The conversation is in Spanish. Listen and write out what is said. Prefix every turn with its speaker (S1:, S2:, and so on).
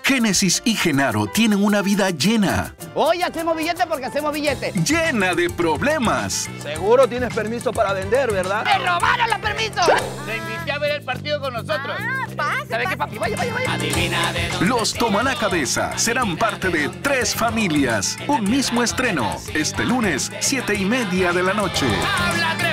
S1: Génesis y Genaro tienen una vida llena.
S2: Hoy hacemos billete porque hacemos billete.
S1: Llena de problemas.
S3: Seguro tienes permiso para vender, ¿verdad?
S2: ¡Me robaron los permisos!
S4: Te invité a ver el partido con nosotros.
S2: Ah, pasa, ¿Sabes qué, papi? Vaya, vaya, vaya.
S4: Adivina de dónde
S1: Los Toma la Cabeza serán parte de Tres Familias. Un mismo estreno. Este lunes, siete y media de la noche.
S4: ¡Habla, tres!